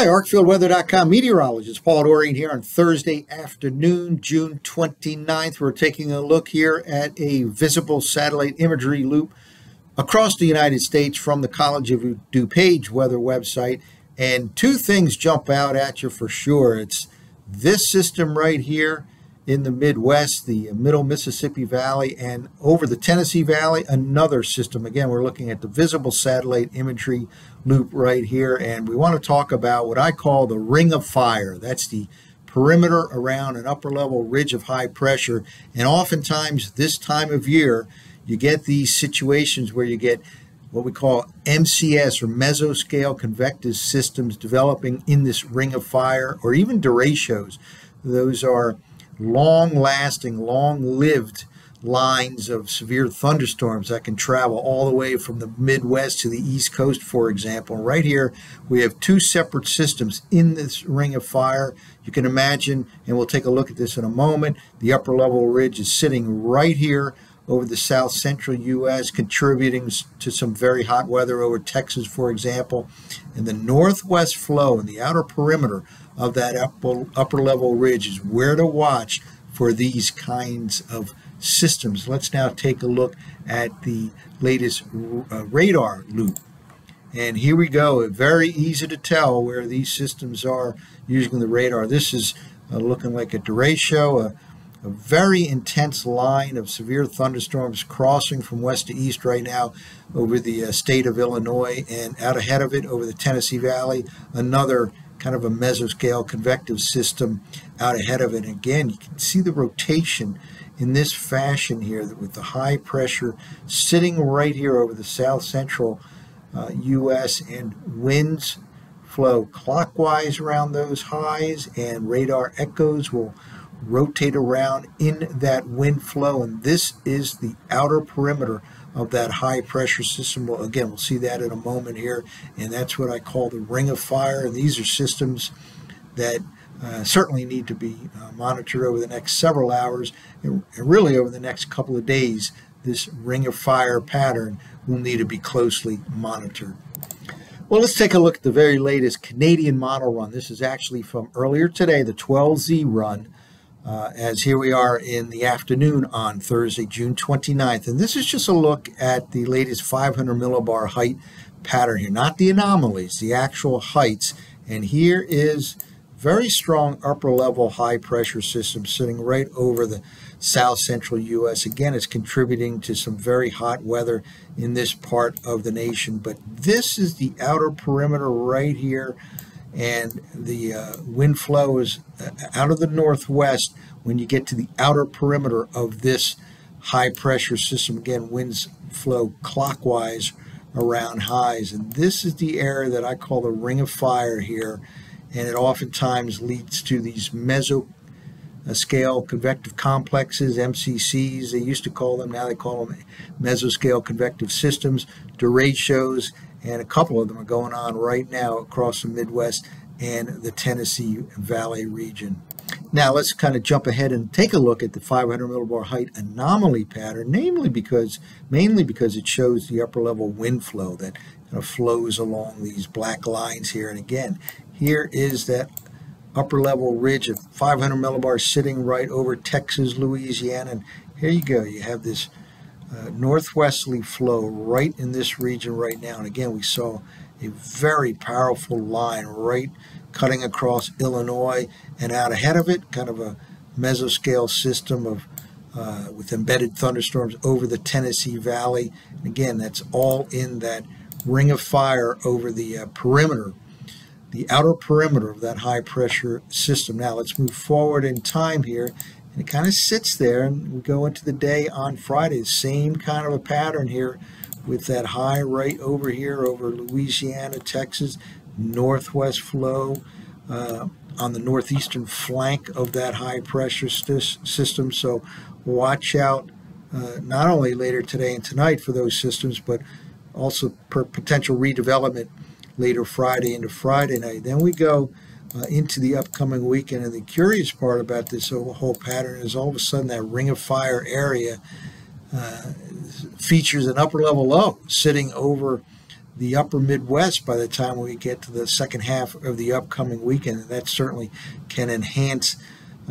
Hi, ArcfieldWeather.com meteorologist Paul Dorian here on Thursday afternoon, June 29th. We're taking a look here at a visible satellite imagery loop across the United States from the College of DuPage weather website. And two things jump out at you for sure. It's this system right here in the Midwest, the middle Mississippi Valley, and over the Tennessee Valley, another system. Again, we're looking at the visible satellite imagery loop right here, and we want to talk about what I call the ring of fire. That's the perimeter around an upper level ridge of high pressure. And oftentimes, this time of year, you get these situations where you get what we call MCS or mesoscale convective systems developing in this ring of fire, or even derechos. Those are long lasting, long lived lines of severe thunderstorms that can travel all the way from the Midwest to the East Coast, for example. Right here, we have two separate systems in this ring of fire. You can imagine, and we'll take a look at this in a moment, the upper level ridge is sitting right here over the south central U.S., contributing to some very hot weather over Texas, for example. And the northwest flow and the outer perimeter of that upper, upper level ridge is where to watch for these kinds of systems. Let's now take a look at the latest uh, radar loop. And here we go. Very easy to tell where these systems are using the radar. This is uh, looking like a derecho, a, a very intense line of severe thunderstorms crossing from west to east right now over the uh, state of Illinois and out ahead of it over the Tennessee Valley. Another kind of a mesoscale convective system out ahead of it. And again, you can see the rotation in this fashion here with the high pressure sitting right here over the south central uh, U.S. and winds flow clockwise around those highs and radar echoes will rotate around in that wind flow and this is the outer perimeter of that high pressure system. Well, again, we'll see that in a moment here, and that's what I call the ring of fire. And these are systems that uh, certainly need to be uh, monitored over the next several hours, and really over the next couple of days. This ring of fire pattern will need to be closely monitored. Well, let's take a look at the very latest Canadian model run. This is actually from earlier today, the 12Z run uh, as here we are in the afternoon on Thursday, June 29th. And this is just a look at the latest 500 millibar height pattern here, not the anomalies, the actual heights. And here is very strong upper level high pressure system sitting right over the south central U.S. Again, it's contributing to some very hot weather in this part of the nation. But this is the outer perimeter right here and the uh, wind flow is uh, out of the northwest when you get to the outer perimeter of this high pressure system. Again, winds flow clockwise around highs, and this is the area that I call the ring of fire here, and it oftentimes leads to these mesoscale convective complexes, MCCs, they used to call them, now they call them mesoscale convective systems, derechos, and a couple of them are going on right now across the Midwest and the Tennessee Valley region. Now let's kind of jump ahead and take a look at the 500 millibar height anomaly pattern, namely because, mainly because it shows the upper level wind flow that kind of flows along these black lines here. And again, here is that upper level ridge of 500 millibars sitting right over Texas, Louisiana. And here you go. You have this uh, northwesterly flow right in this region right now. And again, we saw a very powerful line right cutting across Illinois and out ahead of it, kind of a mesoscale system of uh, with embedded thunderstorms over the Tennessee Valley. And again, that's all in that ring of fire over the uh, perimeter, the outer perimeter of that high pressure system. Now let's move forward in time here and it kind of sits there and we go into the day on Friday. Same kind of a pattern here with that high right over here over Louisiana, Texas, northwest flow uh, on the northeastern flank of that high pressure system. So watch out uh, not only later today and tonight for those systems, but also potential redevelopment later Friday into Friday night. Then we go uh, into the upcoming weekend. And the curious part about this whole pattern is all of a sudden that ring of fire area uh, features an upper level low sitting over the upper Midwest by the time we get to the second half of the upcoming weekend. And that certainly can enhance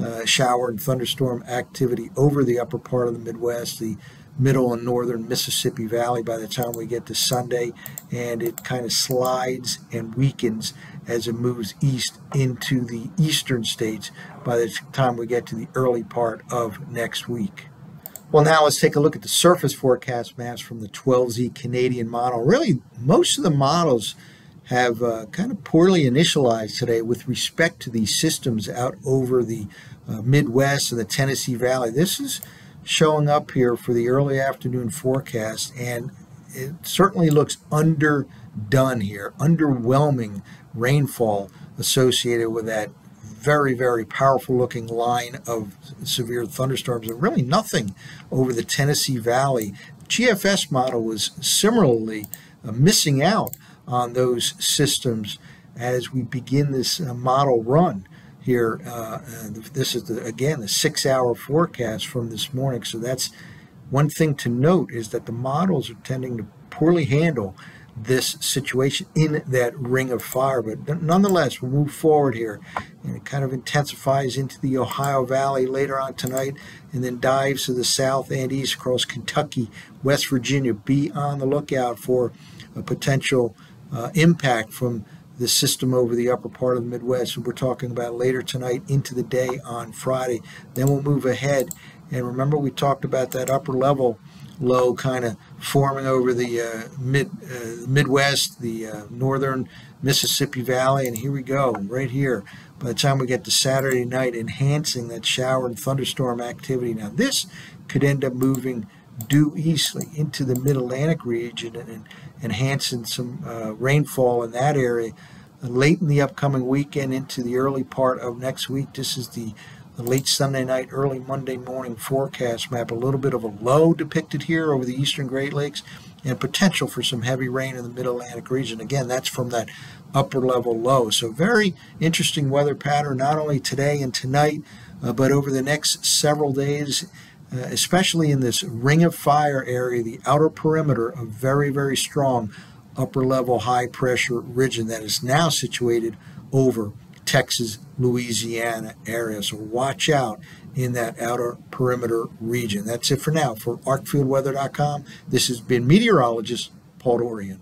uh, shower and thunderstorm activity over the upper part of the Midwest, the middle and northern Mississippi Valley by the time we get to Sunday, and it kind of slides and weakens as it moves east into the eastern states by the time we get to the early part of next week. Well, now let's take a look at the surface forecast maps from the 12Z Canadian model. Really, most of the models have uh, kind of poorly initialized today with respect to these systems out over the uh, Midwest and the Tennessee Valley. This is showing up here for the early afternoon forecast, and it certainly looks underdone here, underwhelming rainfall associated with that very, very powerful looking line of severe thunderstorms and really nothing over the Tennessee Valley. GFS model was similarly uh, missing out on those systems as we begin this uh, model run here. Uh, this is, the, again, the six hour forecast from this morning. So that's one thing to note is that the models are tending to poorly handle this situation in that ring of fire. But nonetheless, we'll move forward here. And it kind of intensifies into the Ohio Valley later on tonight and then dives to the south and east across Kentucky, West Virginia. Be on the lookout for a potential uh, impact from the system over the upper part of the Midwest. And we're talking about later tonight into the day on Friday. Then we'll move ahead. And remember, we talked about that upper level low kind of forming over the uh, mid uh, Midwest, the uh, northern Mississippi Valley, and here we go, right here. By the time we get to Saturday night, enhancing that shower and thunderstorm activity. Now, this could end up moving due easterly into the Mid-Atlantic region and, and enhancing some uh, rainfall in that area late in the upcoming weekend into the early part of next week. This is the the late Sunday night, early Monday morning forecast map. A little bit of a low depicted here over the eastern Great Lakes and potential for some heavy rain in the mid Atlantic region. Again, that's from that upper level low. So, very interesting weather pattern, not only today and tonight, uh, but over the next several days. Uh, especially in this ring of fire area, the outer perimeter of very, very strong upper level high pressure region that is now situated over Texas, Louisiana area. So watch out in that outer perimeter region. That's it for now. For arcfieldweather.com, this has been meteorologist Paul Dorian.